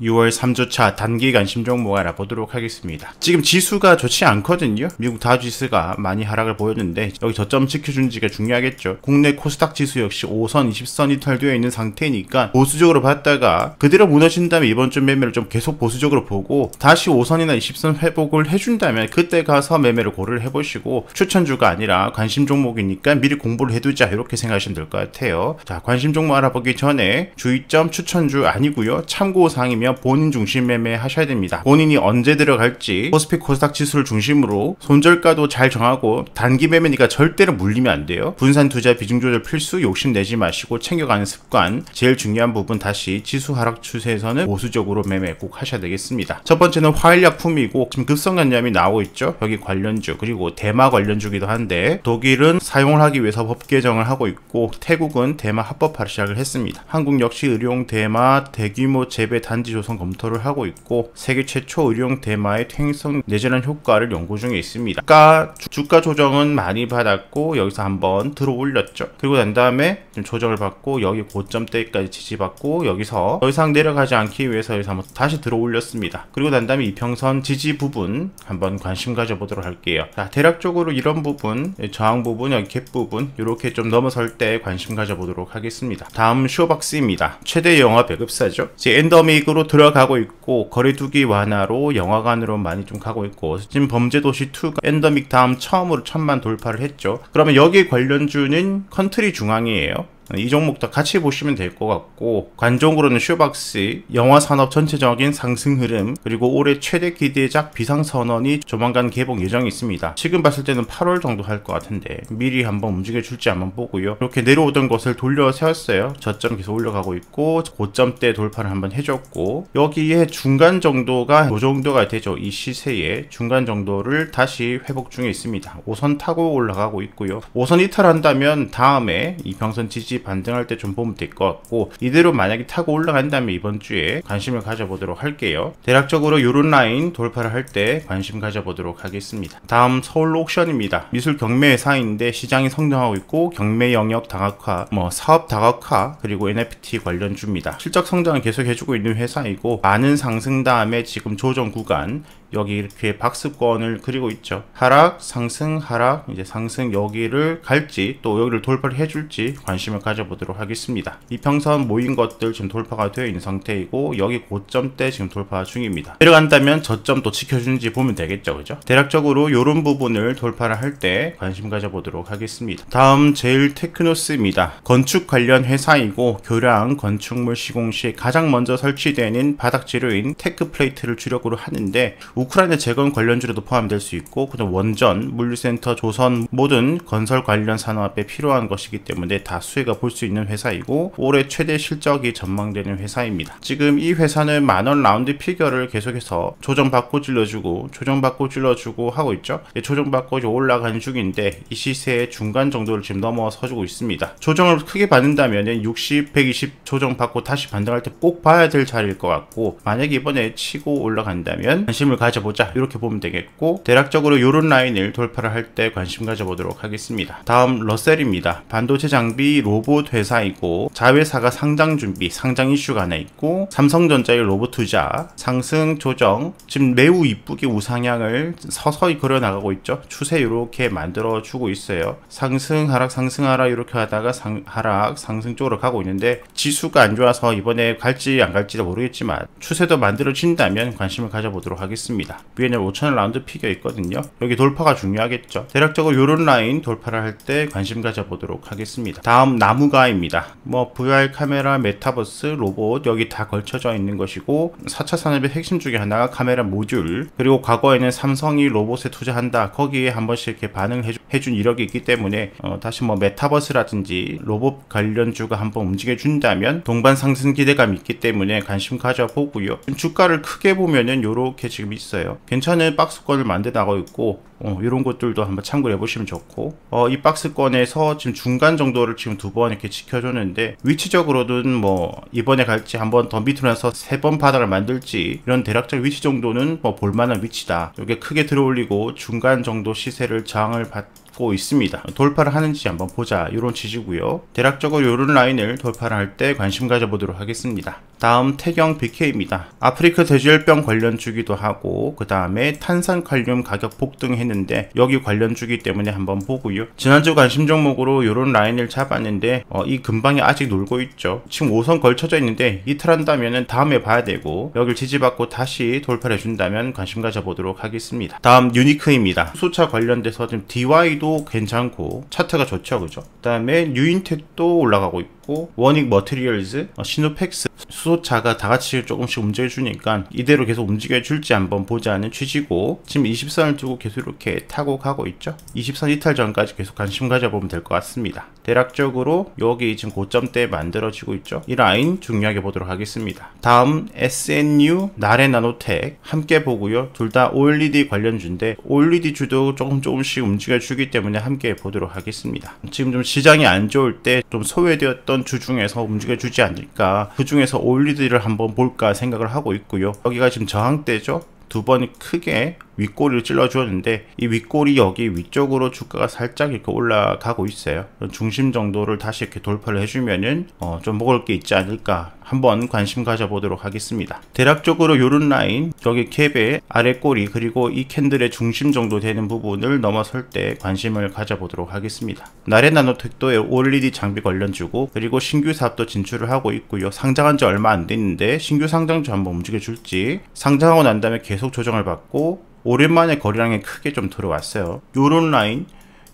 6월 3주차 단기 관심 종목 알아보도록 하겠습니다. 지금 지수가 좋지 않거든요. 미국 다우지수가 많이 하락을 보였는데 여기 저점 지켜준 지가 중요하겠죠. 국내 코스닥 지수 역시 5선, 20선이 이탈되어 있는 상태니까 보수적으로 봤다가 그대로 무너진다면 이번 주 매매를 좀 계속 보수적으로 보고 다시 5선이나 20선 회복을 해준다면 그때 가서 매매를 고려를 해보시고 추천주가 아니라 관심 종목이니까 미리 공부를 해두자 이렇게 생각하시면 될 것 같아요. 자 관심 종목 알아보기 전에 주의점 추천주 아니고요. 참고사항이면 하려면 본인 중심 매매 하셔야 됩니다. 본인이 언제 들어갈지 코스피 코스닥 지수를 중심으로 손절가도 잘 정하고 단기 매매니까 절대로 물리면 안 돼요. 분산 투자 비중 조절 필수 욕심 내지 마시고 챙겨가는 습관 제일 중요한 부분 다시 지수 하락 추세에서는 보수적으로 매매 꼭 하셔야 되겠습니다. 첫 번째는 화일약품이고 지금 급성간염이 나오고 있죠. 여기 관련주 그리고 대마 관련주기도 한데 독일은 사용을 하기 위해서 법 개정을 하고 있고 태국은 대마 합법화를 시작을 했습니다. 한국 역시 의료용 대마 대규모 재배 단지 조성 검토를 하고 있고 세계 최초 의료용 대마의 퇴행성 내재란 효과를 연구 중에 있습니다. 주가, 주가 조정은 많이 받았고 여기서 한번 들어 올렸죠. 그리고 난 다음에 좀 조정을 받고 여기 고점대까지 지지받고 여기서 더 이상 내려가지 않기 위해서 여기서 한번 다시 들어 올렸습니다. 그리고 난 다음에 이평선 지지 부분 한번 관심 가져보도록 할게요. 자, 대략적으로 이런 부분, 저항 부분, 여기 갭 부분 이렇게 좀 넘어설 때 관심 가져보도록 하겠습니다. 다음 쇼박스입니다. 최대 영화 배급사죠. 이제 엔데믹으로 들어가고 있고 거리두기 완화로 영화관으로 많이 좀 가고 있고 지금 범죄도시 2가 엔데믹 다음 처음으로 천만 돌파를 했죠. 그러면 여기 관련주는 콘텐트리중앙이에요. 이 종목도 같이 보시면 될 것 같고 관종으로는 쇼박스 영화 산업 전체적인 상승 흐름 그리고 올해 최대 기대작 비상선언이 조만간 개봉 예정이 있습니다. 지금 봤을 때는 8월 정도 할 것 같은데 미리 한번 움직여 줄지 한번 보고요. 이렇게 내려오던 것을 돌려 세웠어요. 저점 계속 올라가고 있고 고점대 돌파를 한번 해줬고 여기에 중간 정도가 요 정도가 되죠. 이 시세의 중간 정도를 다시 회복 중에 있습니다. 5선 타고 올라가고 있고요. 5선 이탈한다면 다음에 이평선 지지 반등할 때 좀 보면 될 것 같고 이대로 만약에 타고 올라간다면 이번 주에 관심을 가져보도록 할게요. 대략적으로 요런 라인 돌파를 할 때 관심 가져보도록 하겠습니다. 다음 서울 옥션입니다. 미술 경매 회사인데 시장이 성장하고 있고 경매 영역 다각화, 뭐 사업 다각화 그리고 NFT 관련주입니다. 실적 성장을 계속 해주고 있는 회사이고 많은 상승 다음에 지금 조정 구간 여기 이렇게 박스권을 그리고 있죠. 하락, 상승, 하락, 이제 상승 여기를 갈지 또 여기를 돌파를 해줄지 관심을 가져보도록 하겠습니다. 이평선 모인 것들 지금 돌파가 되어 있는 상태이고 여기 고점대 지금 돌파 중입니다. 내려간다면 저점 또 지켜주는지 보면 되겠죠. 그죠? 대략적으로 이런 부분을 돌파를 할 때 관심 가져보도록 하겠습니다. 다음 제일 테크노스입니다. 건축 관련 회사이고 교량 건축물 시공 시 가장 먼저 설치되는 바닥 재료인 deck plate를 주력으로 하는데 우크라이나 재건 관련주로도 포함될 수 있고 그다음 원전, 물류센터, 조선 모든 건설 관련 산업에 필요한 것이기 때문에 다 수혜가 볼 수 있는 회사이고 올해 최대 실적이 전망되는 회사입니다. 지금 이 회사는 만원 round figure를 계속해서 조정받고 찔러주고 조정받고 찔러주고 하고 있죠. 예, 조정받고 올라가는 중인데 이 시세의 중간 정도를 지금 넘어서주고 있습니다. 조정을 크게 받는다면 60, 120 조정받고 다시 반등할 때 꼭 봐야 될 자리일 것 같고 만약에 이번에 치고 올라간다면 관심을 가져보자 이렇게 보면 되겠고 대략적으로 이런 라인을 돌파를 할 때 관심 가져보도록 하겠습니다. 다음 러셀입니다. 반도체 장비 로봇 회사이고 자회사가 상장 준비 상장 이슈가 하나 있고 삼성전자의 로봇 투자 상승 조정 지금 매우 이쁘게 우상향을 서서히 그려나가고 있죠. 추세 이렇게 만들어 주고 있어요. 상승 하락 상승 하락 이렇게 하다가 상, 하락 상승 쪽으로 가고 있는데 지수가 안 좋아서 이번에 갈지 안 갈지도 모르겠지만 추세도 만들어진다면 관심을 가져보도록 하겠습니다. 있습니다. 위에는 5천원 round figure 있거든요. 여기 돌파가 중요하겠죠. 대략적으로 이런 라인 돌파를 할 때 관심 가져보도록 하겠습니다. 다음 나무가입니다. 뭐 VR 카메라, 메타버스, 로봇 여기 다 걸쳐져 있는 것이고 4차 산업의 핵심 중에 하나가 카메라 모듈 그리고 과거에는 삼성이 로봇에 투자한다 거기에 한 번씩 이렇게 반응을 해준 이력이 있기 때문에 어, 다시 뭐 메타버스라든지 로봇 관련주가 한번 움직여 준다면 동반 상승 기대감이 있기 때문에 관심 가져보고요. 주가를 크게 보면은 이렇게 지금 있 어요. 괜찮은 박스권을 만들어 나가고 있고 어, 이런 것들도 한번 참고해 보시면 좋고 어, 이 박스권에서 지금 중간 정도를 지금 두 번 이렇게 지켜줬는데 위치적으로는 뭐 이번에 갈지 한 번 더 밑으로 해서 세 번 바닥을 만들지 이런 대략적 위치 정도는 뭐 볼만한 위치다. 이게 크게 들어올리고 중간 정도 시세를 저항을 받 받고 있습니다. 돌파를 하는지 한번 보자 이런 취지고요. 대략적으로 이런 라인을 돌파를 할 때 관심 가져보도록 하겠습니다. 다음 태경 BK입니다. 아프리카 돼지열병 관련 주기도 하고 그 다음에 탄산칼륨 가격 폭등했는데 여기 관련 주기 때문에 한번 보고요. 지난주 관심 종목으로 이런 라인을 잡았는데 어, 이 근방에 아직 놀고 있죠. 지금 5선 걸쳐져 있는데 이탈한다면 다음에 봐야 되고 여길 지지받고 다시 돌파를 해준다면 관심 가져보도록 하겠습니다. 다음 유니크입니다. 수소차 관련돼서 지금 DY도 괜찮고 차트가 좋죠, 그죠? 그 다음에 뉴인텍도 올라가고 있고 원익 머티리얼즈, 어, 시노팩스 수소차가 다 같이 조금씩 움직여 주니까 이대로 계속 움직여 줄지 한번 보자는 취지고 지금 20선을 두고 계속 이렇게 타고 가고 있죠. 20선 이탈 전까지 계속 관심 가져보면 될 것 같습니다. 대략적으로 여기 지금 고점대 만들어지고 있죠. 이 라인 중요하게 보도록 하겠습니다. 다음 SNU, 나레 나노텍 함께 보고요. 둘 다 OLED 관련주인데 OLED 주도 조금 조금씩 움직여 주기 때문에 함께 보도록 하겠습니다. 지금 좀 시장이 안 좋을 때 좀 소외되었던 주 중에서 움직여주지 않을까 그 중에서 OLED를 한번 볼까 생각을 하고 있고요. 여기가 지금 저항대죠. 두 번 크게 윗꼬리를 찔러 주었는데 이 윗꼬리 여기 위쪽으로 주가가 살짝 이렇게 올라가고 있어요. 중심 정도를 다시 이렇게 돌파를 해주면은 어, 좀 먹을 게 있지 않을까 한번 관심 가져보도록 하겠습니다. 대략적으로 요런 라인 여기 캡의 아래 꼬리 그리고 이 캔들의 중심 정도 되는 부분을 넘어설 때 관심을 가져보도록 하겠습니다. 나레 나노텍도 OLED 장비 관련주고 그리고 신규 사업도 진출을 하고 있고요. 상장한 지 얼마 안 됐는데 신규 상장주 한번 움직여 줄지 상장하고 난 다음에 계속 조정을 받고 오랜만에 거래량이 크게 좀 들어왔어요. 요런 라인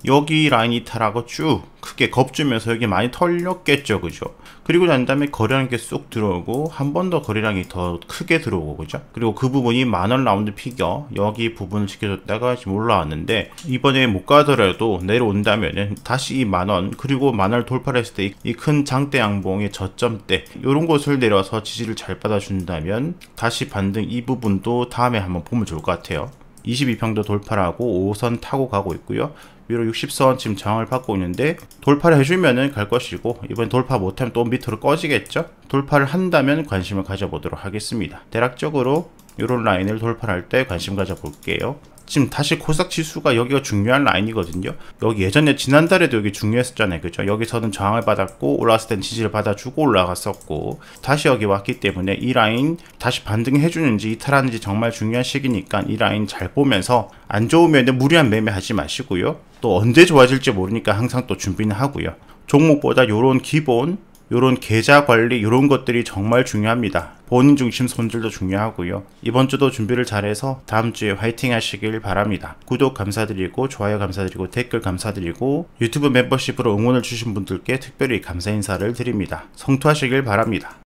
여기 라인 이탈하고 쭉 크게 겁주면서 여기 많이 털렸겠죠 그죠? 그리고 난 다음에 거래량이 쑥 들어오고 한 번 더 거래량이 더 크게 들어오고 그죠? 그리고 그 부분이 만원 라운드 피겨. 여기 부분을 지켜줬다가 지금 올라왔는데 이번에 못 가더라도 내려온다면은 다시 이 만원 그리고 만원을 돌파했을 때 이 큰 장대 양봉의 저점대 이런 곳을 내려서 지지를 잘 받아준다면 다시 반등 이 부분도 다음에 한번 보면 좋을 것 같아요 22평도 돌파를 하고 5선 타고 가고 있고요. 위로 60선 지금 저항을 받고 있는데 돌파를 해주면은 갈 것이고 이번 돌파 못하면 또 밑으로 꺼지겠죠. 돌파를 한다면 관심을 가져보도록 하겠습니다. 대략적으로 이런 라인을 돌파할 때 관심 가져볼게요. 지금 다시 코스닥 지수가 여기가 중요한 라인이거든요. 여기 예전에 지난달에도 여기 중요했었잖아요. 그죠? 여기서는 저항을 받았고 올라왔을 땐 지지를 받아주고 올라갔었고 다시 여기 왔기 때문에 이 라인 다시 반등해 주는지 이탈하는지 정말 중요한 시기니까 이 라인 잘 보면서 안 좋으면 무리한 매매하지 마시고요. 또 언제 좋아질지 모르니까 항상 또 준비는 하고요. 종목보다 요런 기본 요런 계좌 관리 요런 것들이 정말 중요합니다. 본인 중심 손질도 중요하고요. 이번 주도 준비를 잘해서 다음 주에 화이팅 하시길 바랍니다. 구독 감사드리고 좋아요 감사드리고 댓글 감사드리고 유튜브 멤버십으로 응원을 주신 분들께 특별히 감사 인사를 드립니다. 성투하시길 바랍니다.